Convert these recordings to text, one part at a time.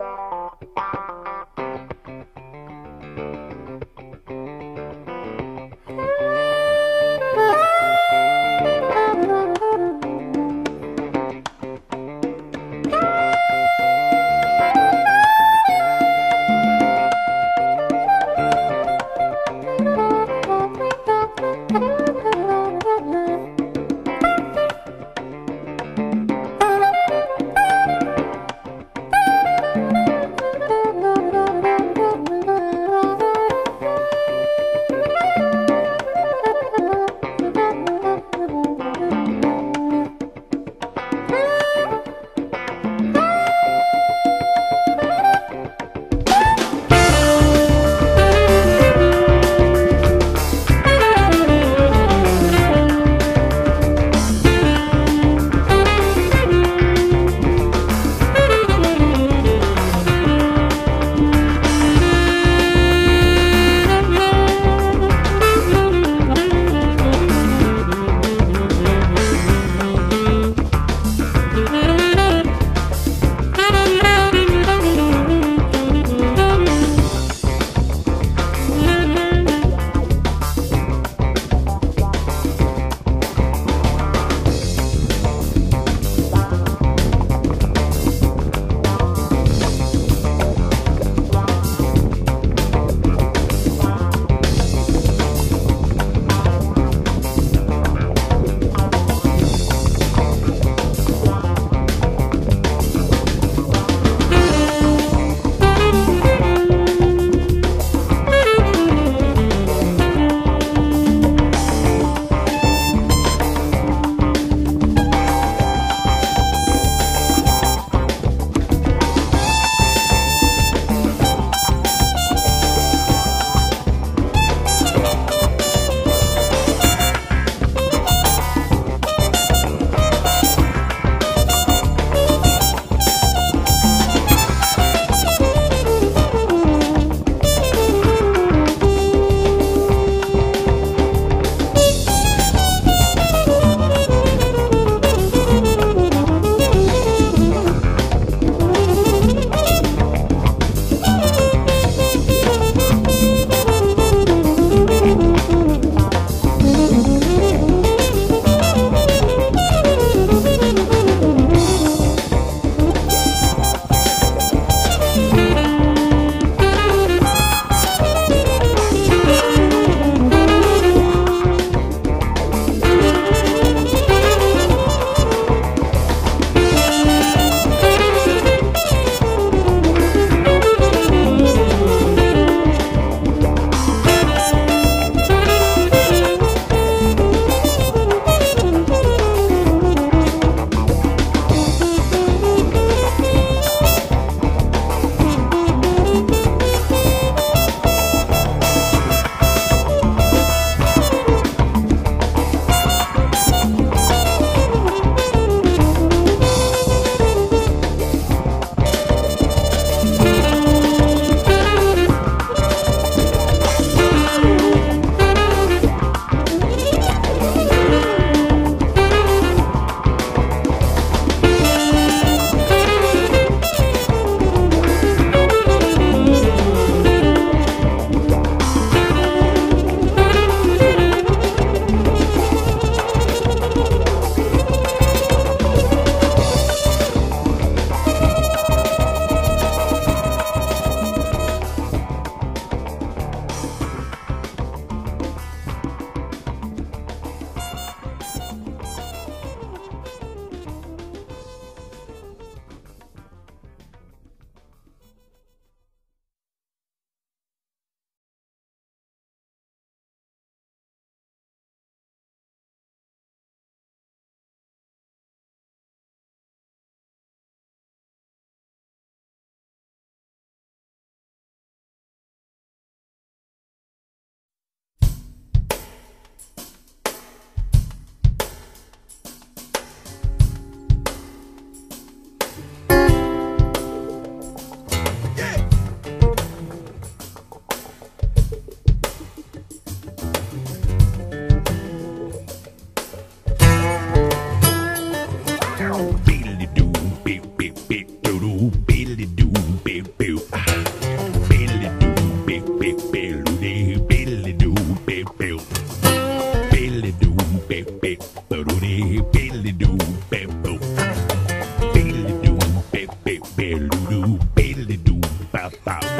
you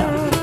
ba